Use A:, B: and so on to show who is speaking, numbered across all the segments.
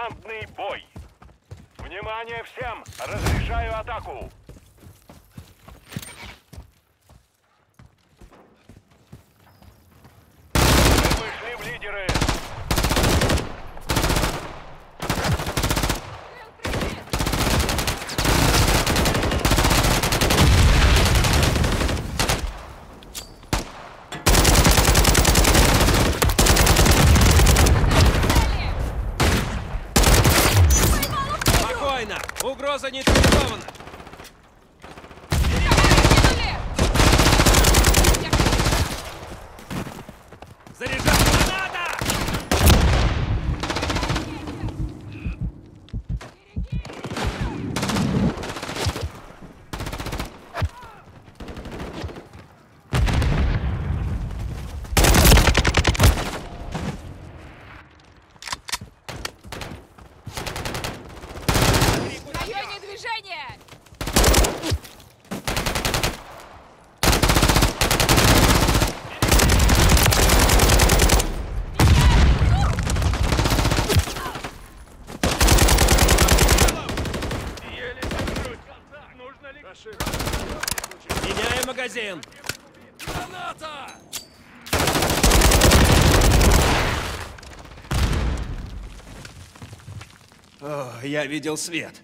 A: Командный бой. Внимание всем! Разрешаю атаку!
B: Угроза нейтрализована! Магазин! Граната! О, я видел свет.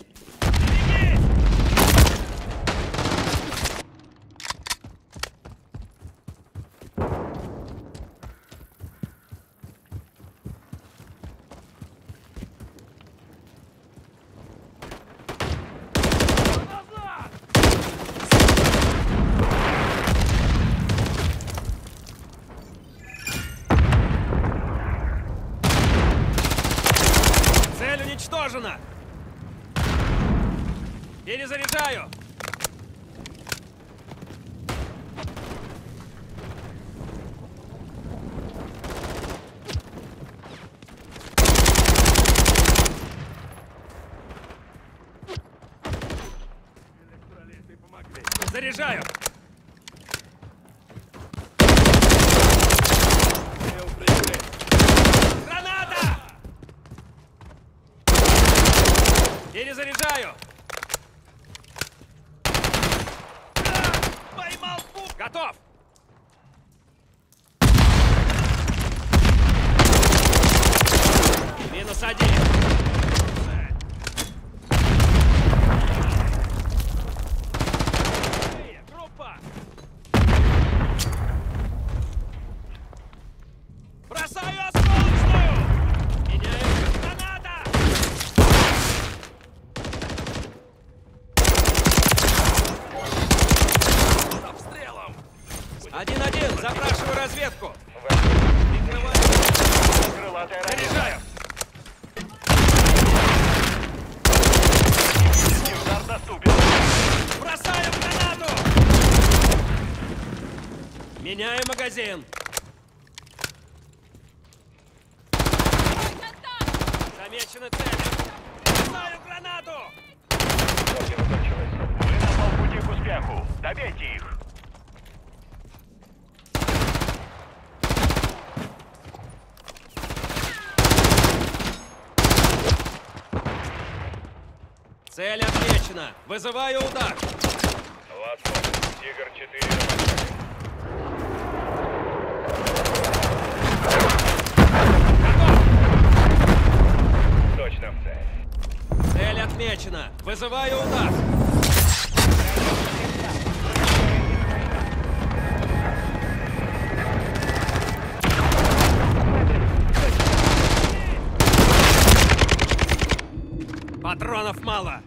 B: Цель уничтожена! Перезаряжаю! Заряжаю! Граната! Перезаряжаю! Готов! Минус один!
A: Ракета!
B: Заряжаю.
A: Удар доступен!
B: Бросаю гранату. Меняю магазин. Замечены цели. Бросаю гранату.
A: Вы на полпути к успеху! Добейте их!
B: Цель отмечена. Вызываю удар.
A: Вас Тигр-4 на. Точно в цель.
B: Цель отмечена. Вызываю удар. Патронов мало.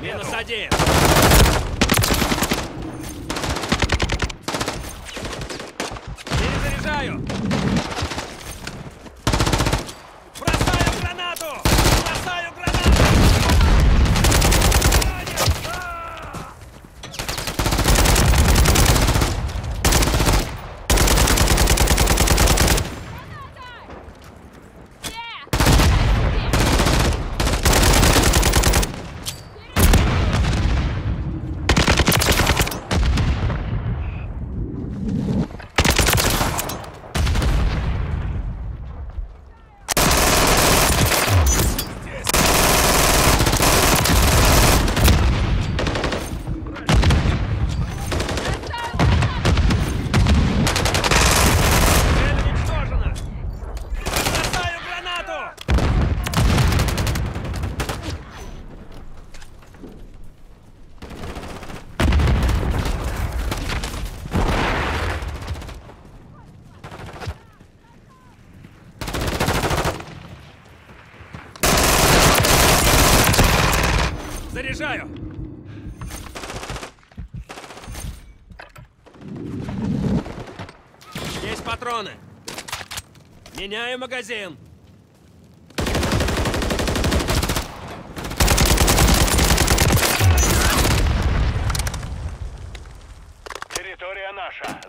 B: Минус один. Патроны! Меняю магазин!
A: Территория наша.